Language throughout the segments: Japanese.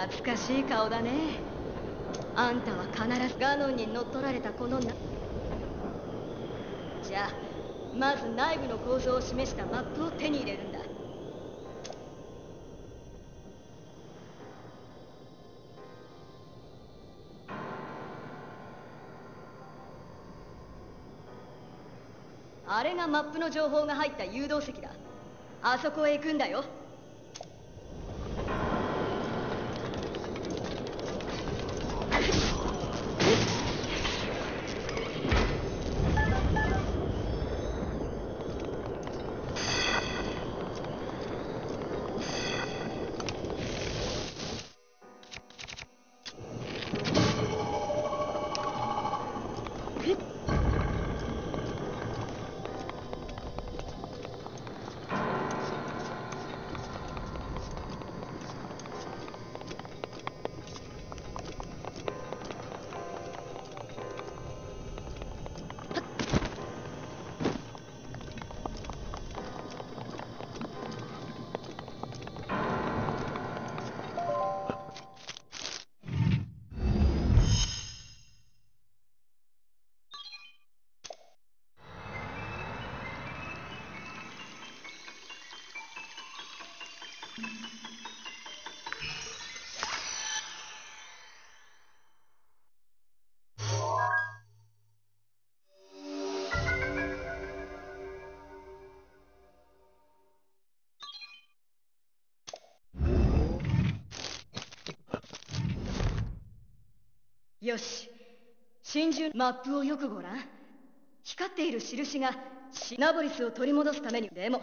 懐かしい顔だね。あんたは必ずガノンに乗っ取られたこのな。じゃあまず内部の構造を示したマップを手に入れるんだ。あれがマップの情報が入った誘導石だ。あそこへ行くんだよ。よし。真珠マップをよくご覧。光っている印がシナボリスを取り戻すために。でも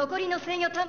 残りの制御端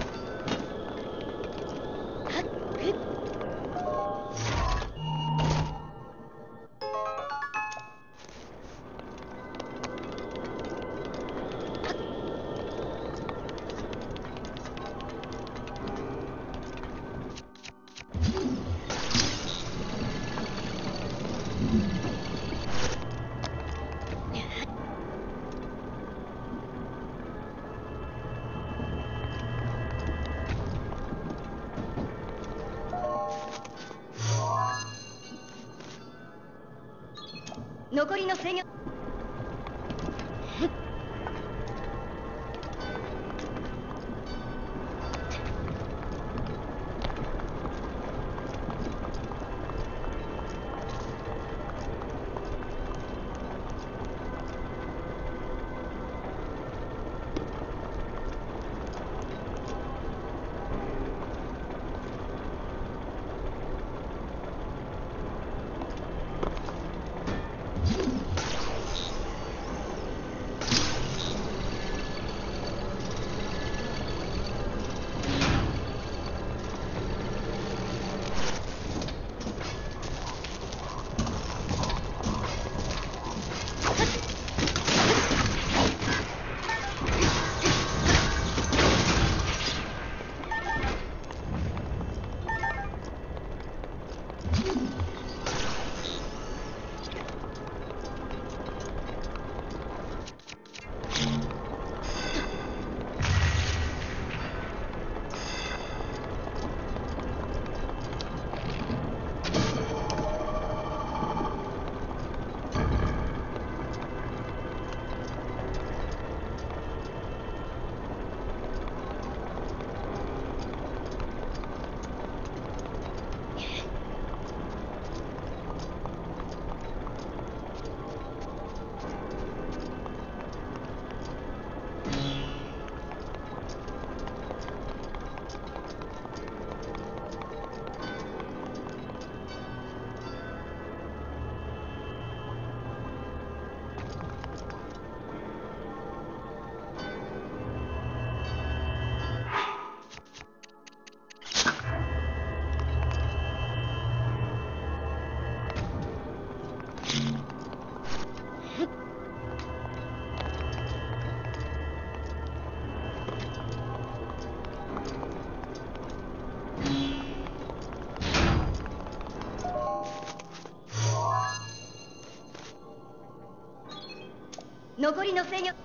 残りの制御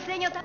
残り